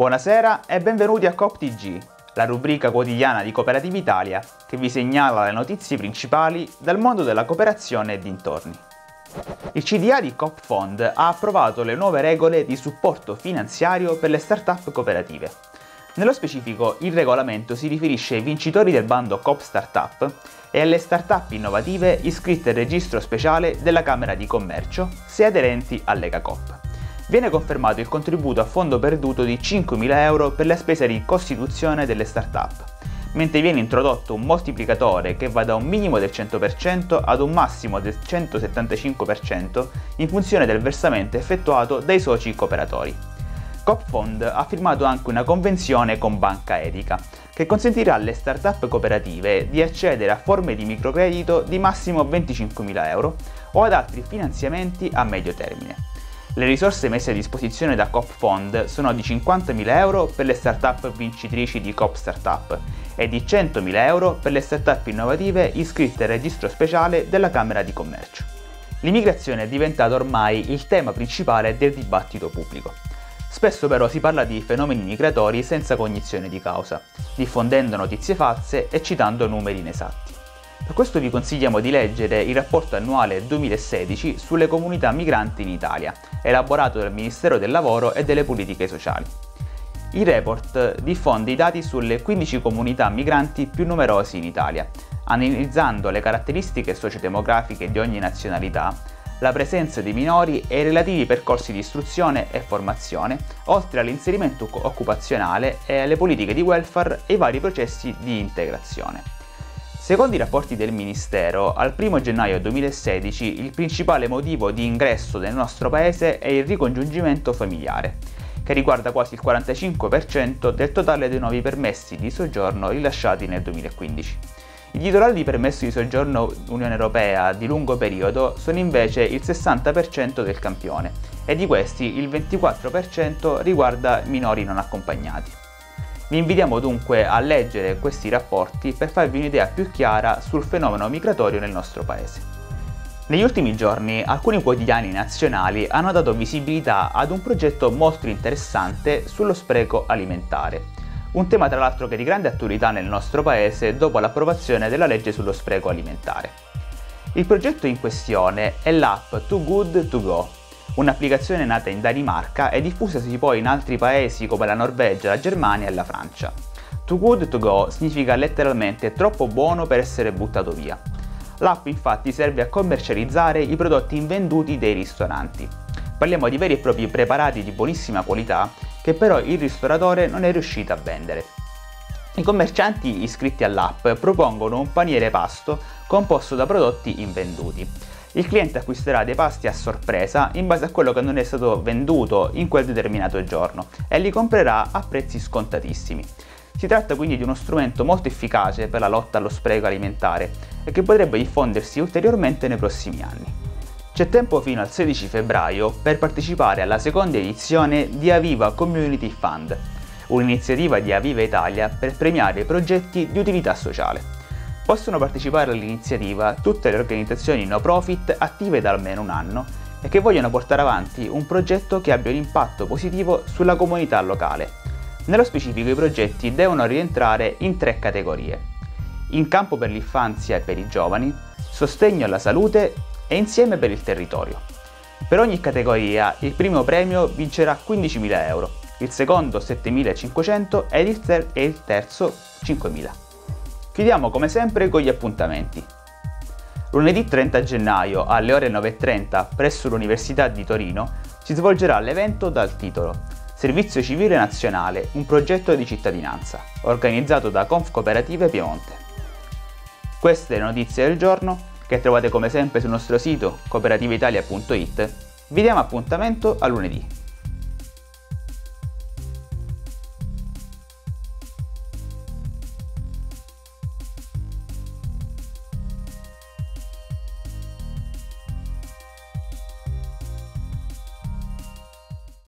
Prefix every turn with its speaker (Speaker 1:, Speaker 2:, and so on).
Speaker 1: Buonasera e benvenuti a COPTG, la rubrica quotidiana di Cooperativa Italia che vi segnala le notizie principali dal mondo della cooperazione e dintorni. Il CDA di Coop Fund ha approvato le nuove regole di supporto finanziario per le start-up cooperative. Nello specifico, il regolamento si riferisce ai vincitori del bando Coop Startup e alle start-up innovative iscritte al registro speciale della Camera di Commercio se aderenti all'Ega Coop viene confermato il contributo a fondo perduto di 5.000 euro per le spese di costituzione delle start-up, mentre viene introdotto un moltiplicatore che va da un minimo del 100% ad un massimo del 175% in funzione del versamento effettuato dai soci cooperatori. CopFond ha firmato anche una convenzione con Banca Etica, che consentirà alle start-up cooperative di accedere a forme di microcredito di massimo 25.000 euro o ad altri finanziamenti a medio termine. Le risorse messe a disposizione da Coop Fund sono di 50.000 euro per le start-up vincitrici di Coop Startup e di 100.000 euro per le start-up innovative iscritte al registro speciale della Camera di Commercio. L'immigrazione è diventata ormai il tema principale del dibattito pubblico. Spesso però si parla di fenomeni migratori senza cognizione di causa, diffondendo notizie false e citando numeri inesatti. Per questo vi consigliamo di leggere il rapporto annuale 2016 sulle comunità migranti in Italia, elaborato dal Ministero del Lavoro e delle Politiche Sociali. Il report diffonde i dati sulle 15 comunità migranti più numerose in Italia, analizzando le caratteristiche sociodemografiche di ogni nazionalità, la presenza di minori e i relativi percorsi di istruzione e formazione, oltre all'inserimento occupazionale e alle politiche di welfare e i vari processi di integrazione. Secondo i rapporti del Ministero, al 1 gennaio 2016 il principale motivo di ingresso nel nostro paese è il ricongiungimento familiare, che riguarda quasi il 45% del totale dei nuovi permessi di soggiorno rilasciati nel 2015. I titolari di permesso di soggiorno Unione Europea di lungo periodo sono invece il 60% del campione e di questi il 24% riguarda minori non accompagnati. Vi invitiamo dunque a leggere questi rapporti per farvi un'idea più chiara sul fenomeno migratorio nel nostro paese. Negli ultimi giorni alcuni quotidiani nazionali hanno dato visibilità ad un progetto molto interessante sullo spreco alimentare, un tema tra l'altro che è di grande attualità nel nostro paese dopo l'approvazione della legge sullo spreco alimentare. Il progetto in questione è l'app Too Good To Go, un'applicazione nata in Danimarca e diffusasi poi in altri paesi come la Norvegia, la Germania e la Francia. Too good to go significa letteralmente troppo buono per essere buttato via. L'app infatti serve a commercializzare i prodotti invenduti dei ristoranti. Parliamo di veri e propri preparati di buonissima qualità che però il ristoratore non è riuscito a vendere. I commercianti iscritti all'app propongono un paniere pasto composto da prodotti invenduti il cliente acquisterà dei pasti a sorpresa in base a quello che non è stato venduto in quel determinato giorno e li comprerà a prezzi scontatissimi. Si tratta quindi di uno strumento molto efficace per la lotta allo spreco alimentare e che potrebbe diffondersi ulteriormente nei prossimi anni. C'è tempo fino al 16 febbraio per partecipare alla seconda edizione di Aviva Community Fund, un'iniziativa di Aviva Italia per premiare progetti di utilità sociale. Possono partecipare all'iniziativa tutte le organizzazioni no profit attive da almeno un anno e che vogliono portare avanti un progetto che abbia un impatto positivo sulla comunità locale. Nello specifico i progetti devono rientrare in tre categorie. In campo per l'infanzia e per i giovani, sostegno alla salute e insieme per il territorio. Per ogni categoria il primo premio vincerà 15.000 euro, il secondo 7.500 ed il, ter- e il terzo 5.000. Chiudiamo come sempre con gli appuntamenti. Lunedì 30 gennaio alle ore 9.30 presso l'Università di Torino si svolgerà l'evento dal titolo Servizio Civile Nazionale, un progetto di cittadinanza, organizzato da Conf Cooperative Piemonte. Queste le notizie del giorno, che trovate come sempre sul nostro sito cooperativeitalia.it. Vi diamo appuntamento a lunedì.